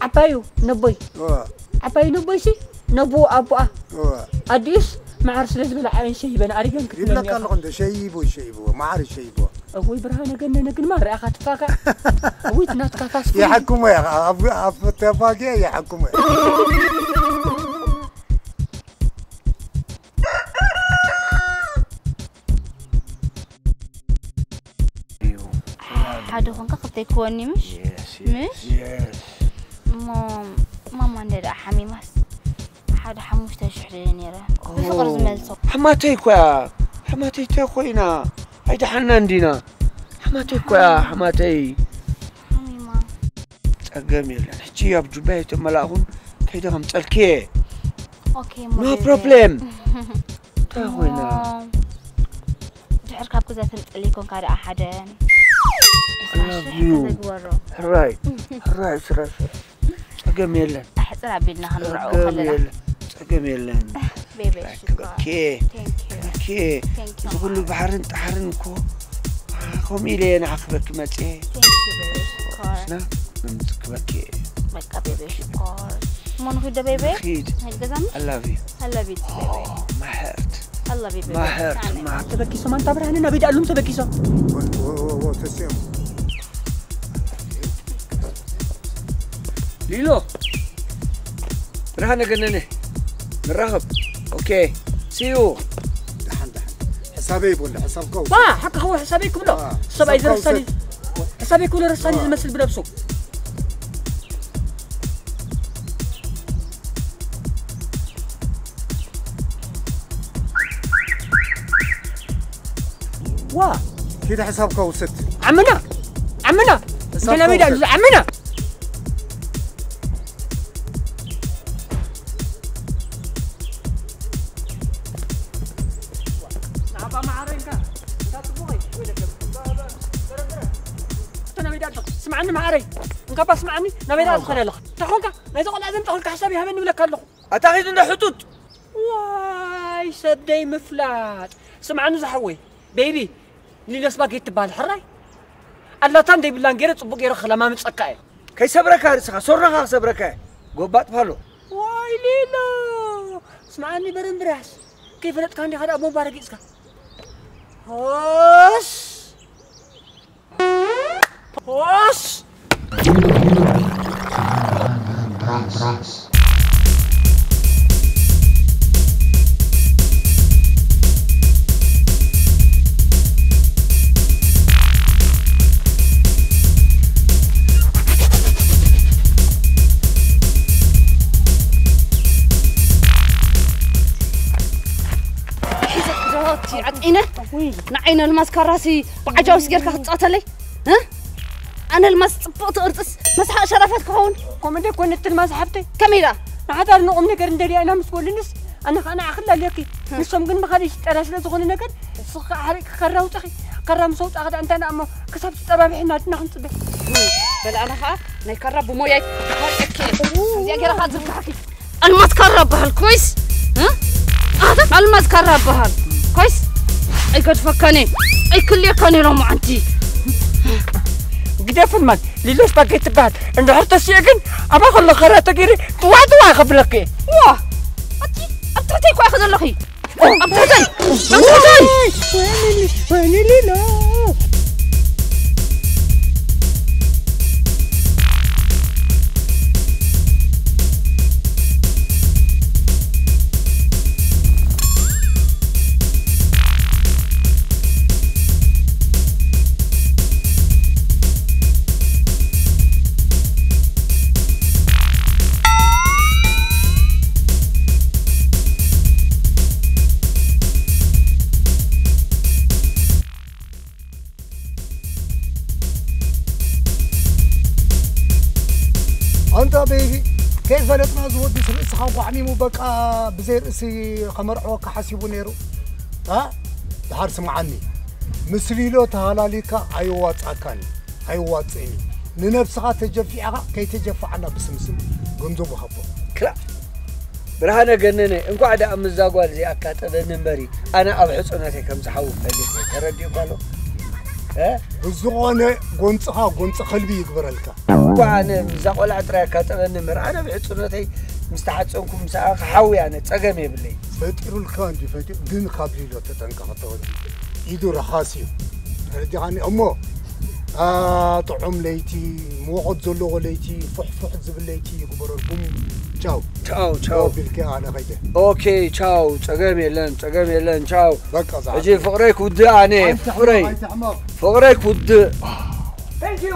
Speaker 2: عبايو نبوي.
Speaker 4: هو
Speaker 2: عبايو نبوي سي نبو أبو
Speaker 4: هو
Speaker 2: أديس؟ ما عرس لازم عين شيء بنا اريجن
Speaker 4: يقول لك الله عنده شيء بو شيء بو
Speaker 2: أوي برهانة قلنا نقل مرة أخذ فاقة أوي تنات فاس
Speaker 4: يا حكومة يا أبو أبو فاقة يا حكومة.
Speaker 7: هذا خنك
Speaker 5: خبتي
Speaker 7: كوني
Speaker 5: مش؟
Speaker 7: مش؟ مام ماما ندرا حمي مس حد حموش تشحريني بس غرز ملصق.
Speaker 5: حماتي كوا حماتي تاكوينا هيدا حنان دينا حماتي كوا حماتي تقاميل نحكي يا بجباية ملاهون كيدا هم تلكي
Speaker 7: أوكي مو
Speaker 5: نو بروبليم تاوينا
Speaker 7: جعرك هبكو زي تلقليكم كاري أحدا I
Speaker 5: love you.
Speaker 7: Right. Right,
Speaker 5: right.
Speaker 7: جميلان
Speaker 5: بيبي أوكي. أوكي.
Speaker 7: تقول
Speaker 5: له
Speaker 7: بحرن تحرنكو
Speaker 5: آه،
Speaker 7: قومي لي
Speaker 5: أنا عقبك ما تي شنا نمتك بكي بكا بيبي
Speaker 7: شكار مون خيد بيبي
Speaker 5: خيد هتجزم I
Speaker 7: love you. I love you baby.
Speaker 5: Oh,
Speaker 7: my
Speaker 5: heart.
Speaker 7: I love you
Speaker 5: baby.
Speaker 7: My heart.
Speaker 5: ما
Speaker 7: تبكيسو
Speaker 5: ما
Speaker 2: انت برهن أنا بيد قالهم تبكيسو
Speaker 4: ليلو
Speaker 5: برهن جنني من رهب أوكي سيو
Speaker 4: دحن دحن حسابي ولا حساب
Speaker 2: قوس؟ حق هو حسابي كله
Speaker 4: آه،
Speaker 2: الصبع
Speaker 4: إذا
Speaker 2: رسالي حسابي كله رساني
Speaker 4: آه.
Speaker 2: المسل بنفسه؟ واه
Speaker 4: كده حساب قوست
Speaker 2: عمنا عمنا. عمنا عمنا. عمي نبي ده أدخل لك تحرك نزق لازم تحرك حسابي هم إنه لك لك
Speaker 5: أتاخذ إنه حدود.
Speaker 2: واي سدي مفلات. سمعنا زحوي. بيبي نيلس باقي تبال حراي؟ الله تان دي بلان غير تصبق يرخلا
Speaker 5: ما متسقاي كي سبرك هارسخا سرخا سبرك.
Speaker 2: غوبات فالو واي ليلا اسمعني برمبراس كيف لك عندي هذا أبو
Speaker 3: مبارك اسكا أنا الماس كراسي بعجاوس غير هتصوت لي؟ ها؟ أنا الماس صبوت أرتس. مسح شرفت كون
Speaker 2: كومنت كنت الماس
Speaker 3: حبتي.
Speaker 2: كميلا حتى نقوم نقر ندري أنا مسكولنس أنا أنا أخلى لكي نسوم قن مخاليش تراشنا زغون نقر صخ حريك خرا وتخي قرا مصوت أخذ أنت أنا أما كسبت تبابي حنا تنخن تبه
Speaker 3: بل أنا خا نكرب بموياي. يا جرا خاطر الماس كرب بحال كويس ها؟ هذا الماس كرب بحال يقدفكني يكليكني لو ما عندي.
Speaker 2: قداف المال. ليلاش باقي تبعد عندو حتى سيكن أبا خلو خراتا كيري تواد واخب لقي.
Speaker 3: واه أتي أبتعتيك واخد لقي أبتعتي أبتعتي
Speaker 4: وين لي وين لي لا بقى آه، بزير إسي خمر عوك حسيبو نيرو. ها؟ دحر سمعني. مسلي لو تهلاليكا ايوا تاكاني ايوا تيني ننفسها تجفي اغا كي تجفع أنا بسمسم. قمزو بحبو
Speaker 5: كلا. برهانا قنني انكو عدا امزاقوال زي أكاتا بنمبري أنا ابحث أنا تي كمزا حاوف فاليس تردي بالو
Speaker 4: ها؟ بزغانة قنصها قنص خلبي يكبر
Speaker 5: لك انكو عانا مزاقوال عطرا أكاتا بنمبر أنا بحث أنا تي ምስ ተሓፀንኩ ምስ ክሓዊ ኣነ ፀገም የብለይ
Speaker 4: ፈጢሩ ልካ እንጂ ፈጢሩ ግን ካብ ሊሎ ተጠንቀቕ ተወዲ ኢዱ ረኻሲዩ ረዲኻኒ እሞ ጥዑም ለይቲ መወቐት ዘለዎ ለይቲ ፉሕፉሕ ዝብል ለይቲ ይግበረልኩም ቻው
Speaker 5: ቻው ቻው
Speaker 4: ቢልከ ኣነ ኸይደ
Speaker 5: ኦኬ ቻው ፀገም የለን ፀገም የለን ቻው
Speaker 4: በቃ ዛ
Speaker 5: ሕጂ ፍቅረይ ክውድእ ኣነ ፍቅረይ ፍቅረይ ክውድእ ታንኪዩ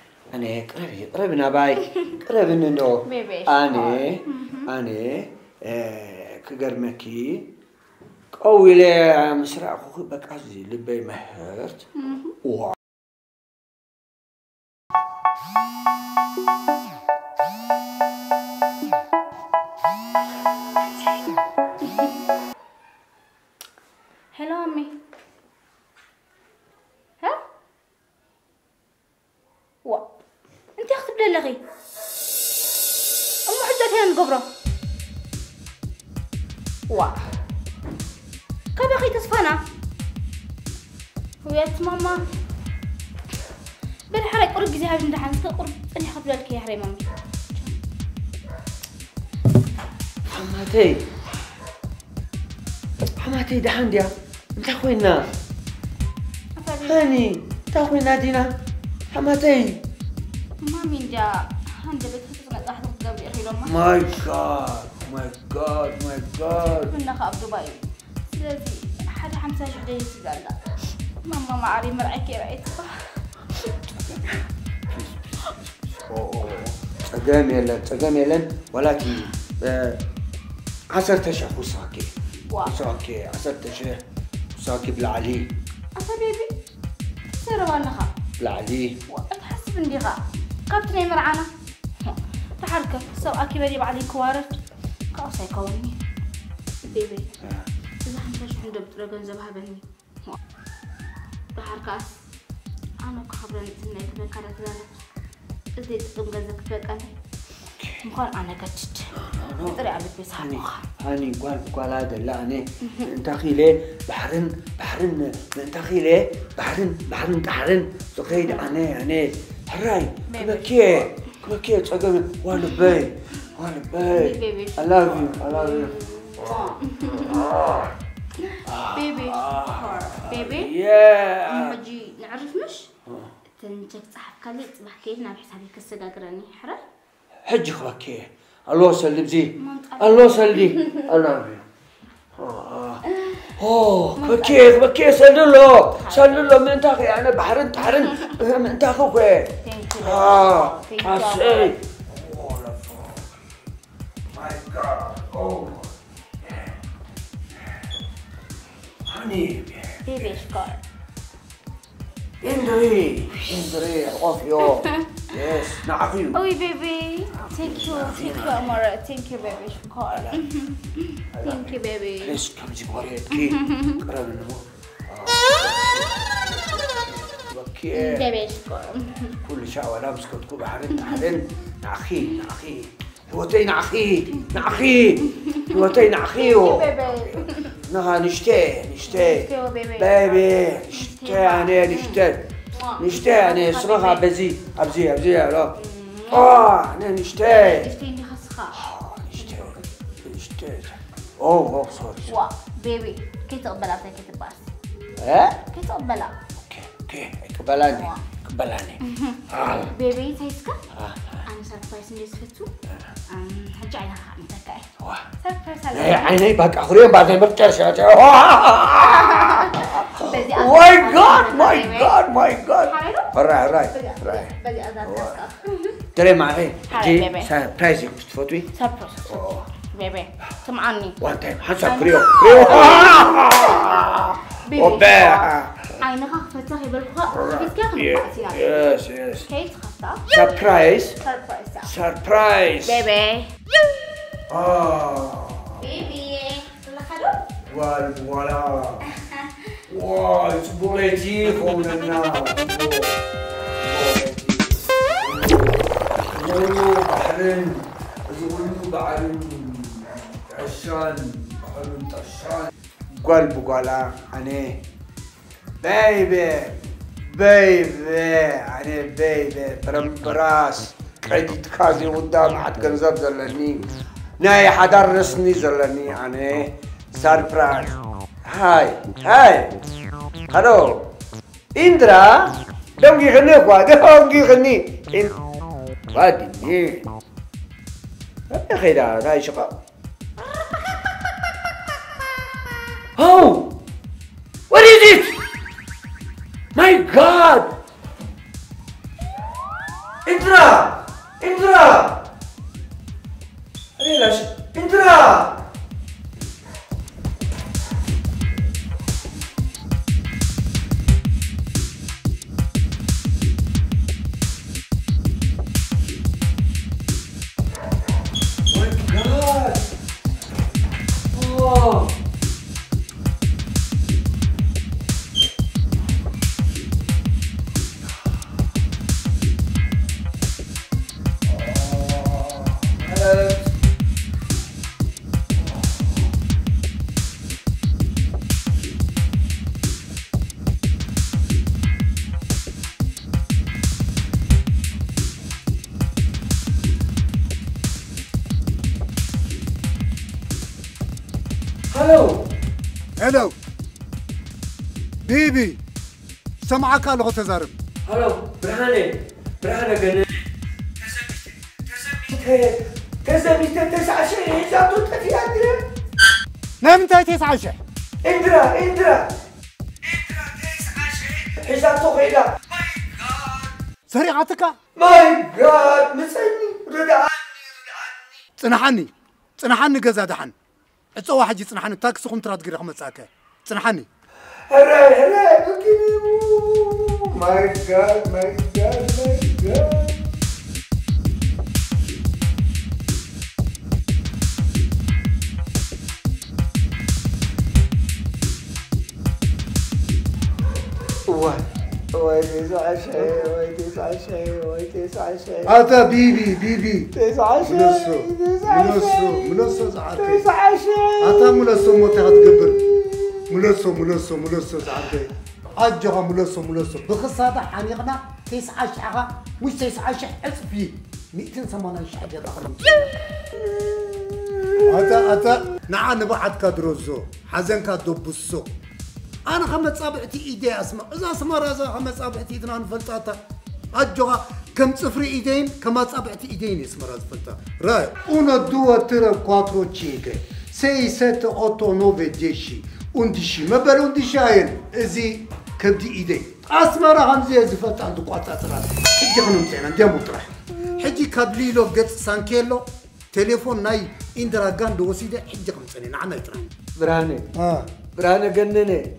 Speaker 5: እኔ ቅረብ ቅረብና ባይ ቅረብን እንዶ ኣነ አኔ ክገርመኪ ቀዊለ ምስራቅኩ
Speaker 7: በቃ ልበይ መህርት ዋ vraiment
Speaker 5: حماتي حماتي ده عندي انت خوينا هاني انت خوينا دينا حماتي
Speaker 7: مامي دا عندي بتحسسك My God, أخيرا
Speaker 5: ماي جاد ماي جاد ماي جاد
Speaker 7: كنا خاب دبي سلازي حد حمسة جدي سلالة ماما ما عري مرعي
Speaker 5: كي رأيت تجاملا تجاملا ولكن آه، عصر تشع وساكي وساكي عشرة اشهر وساكي بالعلي.
Speaker 7: أصبيبي سير وأنا خا.
Speaker 5: بالعلي.
Speaker 7: تحسب اندي خا. قبت لي مرعانا. تحركة سو أكي بدي بعلي كوارت كأوسي كوني بيبي. آه. إذا حنتش من دب رجل زبها بهني تحركة أنا كخبرني إنك بكرت ذلك እዚ ጥቅም ገንዘብ ክትበቀኒ ምኳን ኣነ ገድድ ጥሪ ኣብት ቤት
Speaker 5: هاني
Speaker 7: ሃብኻ
Speaker 5: هاني قال قال هذا لا أنا أنت خيلة بحرن بحرن أنت خيلة بحرن بحرن بحرن تقيد أنا أنا هراي كبكي كبكي تقام وانا باي وانا باي
Speaker 7: Baby.
Speaker 5: I love
Speaker 7: تنجك صحب كلي صباح كيد نابح حسابي كسجاجرني حرة
Speaker 5: حج خبك إيه الله سلم زي الله سلم الله اوه بكيت بكيت سللو سللو من تاخي أنا بحرن بحرن من تاخوك إيه آه عسي Honey,
Speaker 7: baby, baby, scarf.
Speaker 5: Indri! Indri, I love you. yes, now
Speaker 7: have you. Oh, baby. Thank you. Thank you, Amara. Thank you, baby. Shukar. Thank
Speaker 5: you, baby. Please come to Korea. Grab the
Speaker 7: baby شكرا
Speaker 5: كل شعوة لابس كنت كوبا حرين حرين نعخين نعخين هوتين نعخي نعخي هوتين نعخيو
Speaker 7: بيبي
Speaker 5: نها
Speaker 7: you, baby.
Speaker 5: بيبي نشتي يعني نشتي نشتي يعني اسمها بزي ابزي ابزي لا آه
Speaker 7: أنا خسخة
Speaker 5: نشتي نشتي اوه اوه سوري
Speaker 7: وا بيبي كي تقبلها كي تبارس
Speaker 5: ها
Speaker 7: كي تقبلها
Speaker 5: أوكي أوكي قبلاني قبلاني آه.
Speaker 7: بيبي تايسكا
Speaker 5: آه.
Speaker 7: أنا سربرايز ندير فتو حجي عينها انت كاي
Speaker 5: واه.
Speaker 7: سربرايز
Speaker 5: إيه، عيني بقى اخرين بعدين بتكرش
Speaker 7: بدي
Speaker 5: ماي جاد ماي جاد ماي جاد راي راي راي
Speaker 7: بدي اذكرك
Speaker 5: ترى معي
Speaker 7: هاي
Speaker 5: جي
Speaker 7: بيبي.
Speaker 5: سربرايز تفوتي
Speaker 7: سربرايز بيبي سمعني
Speaker 5: وان تايم حسب كريو كريو
Speaker 7: بيبي
Speaker 5: وباع
Speaker 7: عينها خفتها يبلغها بس كيف نبقى
Speaker 5: يس يس
Speaker 7: كيف خفتها
Speaker 5: سربرايز
Speaker 7: سربرايز
Speaker 5: سربرايز
Speaker 7: بيبي
Speaker 5: آه
Speaker 7: بيبي ولا خلو
Speaker 5: وال فوالا واي سبوريتي خونا بحرين زغلو بحرين عشان بحرين طشان قلب قلا أنا بيبي بيبي أنا بيبي برمبراس كريدت كازي قدام حد جنزب زلني. ناي حدا رسني زلني أنا سربرايز هاي هاي. هلو. إندرا دم يغني قوا دم يغني إن وادي مين يا أخي ده هاي شقا هو my god! Indira इंदिरा अरे लक्ष्मी इंदिरा! هلو
Speaker 4: بيبي سمعك አለኹ ተዛርብ
Speaker 5: هلو برهاني برهانة قال تزميت تسعة شيء حسابته تفي أندرا
Speaker 4: ናይ ምንታይ ተስዓ ሽሕ
Speaker 5: اندرا اندرا اندرا تسعة شيء حسابته خيلا
Speaker 4: ሰሪዓትካ
Speaker 5: ماي جاد مسني ردعني ردعني
Speaker 4: ፅናሓኒ ፅናሓኒ ገዛ ድሓን اتسوا واحد يصنحني تاكسي خم راه تقري خمس
Speaker 5: ساكة صنحني هلا هلا ماي جاد ماي جاد ماي جاد تسعة شاي تسعة شاي تسعة شاي
Speaker 4: عطا بيبي بيبي
Speaker 5: تسعة
Speaker 4: شاي
Speaker 5: ملوسو ملوسو
Speaker 4: زعاتي
Speaker 5: تسعة
Speaker 4: شاي عطا
Speaker 5: ملوسو موتي
Speaker 4: غتقبر ملوسو ملوسو ملوسو زعاتي عجها ملوسو ملوسو بخصاطة حنيقنا تسعة شعها مش تسعة شح حسبي 180 شح دخل عطا عطا نعا نبعتك دروزو حزنك دبسو أنا خمت صابعتي إيدي اسمر إذا أسمر إذا خمت صابعتي إيدنا نفلطاتا اجوغا كم صفر إيدين كما صابعتي إيدين اسمر فلطا راي. 1 2 3 4 5 6 7 8 9 10 11 ما بال 11 إزي كبدي ايدي أسمر خمزي زفلط عند قواطا ترى. حجي خنم تينا. ندي مطرح. حجي كابليلو قد سانكيلو. تليفون ناي. إندرا غاندو وسيدة. حجي خمسني نعم يترى براني آه برانا قنني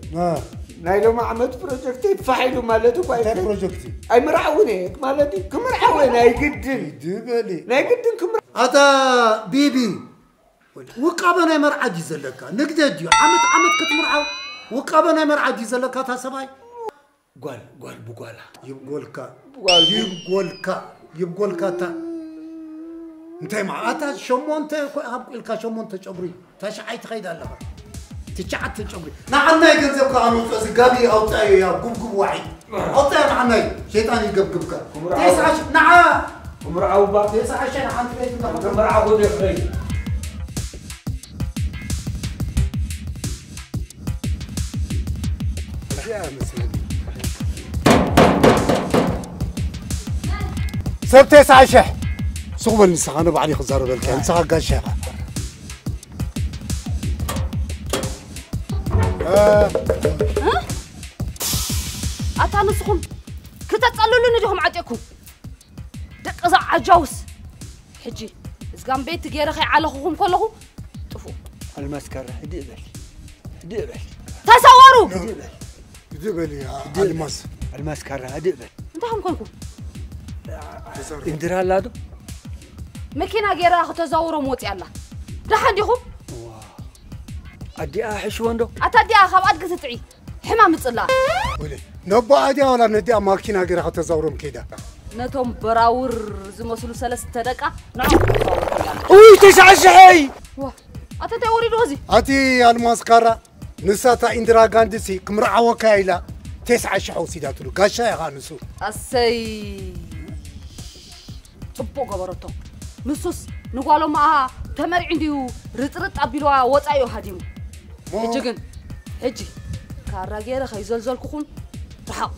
Speaker 4: نايلو ما
Speaker 5: عملت بروجكتي فحي له مالته باي بروجكتي اي مرعوني مالتي
Speaker 4: كم مرعوني
Speaker 5: اي قد دبلي ناي قد كم هذا
Speaker 4: بيبي
Speaker 5: وقابنا مرعى ديزلكا
Speaker 4: نقد ديو عملت عملت كت مرعى وقابنا مرعى ديزلكا تا سباي قال قال بقولا يبقولك يبقولك يبقولك تا انت
Speaker 5: ما اتا شمون
Speaker 4: انت هبقلك شمون انت تشبري تاش عيت خيد الله تشعت شمري نعناي جنزب كانوا فزقابي أو تاي يا قب قب واحد أو تاي نعناي شيطان يقب قب كا تسعة نعا مرعى وبا
Speaker 5: تسعة شيء
Speaker 4: عن تريد. مرعى ودي
Speaker 5: خير سبت
Speaker 4: تسعة شح سوبر نسخة أنا بعلي خزارة بالكلام سخة قال شيخة.
Speaker 3: ኣታ ንስኹም ክተጸልሉ ንድኹም ዓጢኩም ደቂ እዛ ዓጃውስ ሕጂ እዝጋም ቤት ገይረ ከይዓለኽኹም ከለኹ ጥፉ
Speaker 5: ኣልማስከረ ሕዲ እበል ሕዲ እበል
Speaker 3: ተሰወሩ
Speaker 4: ሕዲ እበል
Speaker 5: ኣልማስ ኣልማስከረ ሕዲ
Speaker 3: እበል እንታኹም ኮንኩም
Speaker 5: እንድራ ኣላ ዶ
Speaker 3: መኪና ገይራ ክተዛውሮ መወፂ ኣላ ድሓ እንዲኹም
Speaker 5: أدي أحش وندو
Speaker 3: ኣታ ዲኣ ካብ ኣድጊ ትጥዒ ሕማም ምፅላእ
Speaker 4: ነቦ ኣድያ ዋላ ነዲኣ ማኪና ገይራ ከተዛውሮም ከይዳ
Speaker 3: ነቶም በራውር ዝመስሉ ሰለስተ ደቃ ንዕኦም ክተዛውሩ ከላላ
Speaker 5: أوي تسعة شحي
Speaker 3: ዋ ኣታ እንታይ ወሪዱ እዚ
Speaker 4: ኣቲ ኣልማስ ካራ ንሳታ ኢንድራ ጋንዲሲ ክምርዓወካ ኢላ ተስዓ ሽሕ ወሲዳትሉ ጋሻ ኢኻ ንሱ
Speaker 3: ኣሰይ ፅቡቅ ገበረቶ ንሱስ ንጓሎም ኣሃ ተመሪዒ እንድዩ ርጥርጥ ኣቢልዋ ወፃዮ ሃዲሙ هجيكن هجي كاراجيرا خيزول زول كخون رحاو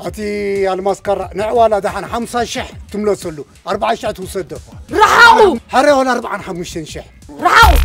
Speaker 4: أتي المسكرة نعوالا دحن حمسة شح تملو سلو أربعة شح توسدو
Speaker 3: رحاو
Speaker 4: هري هون أربعة حمشتين
Speaker 3: شح رحاو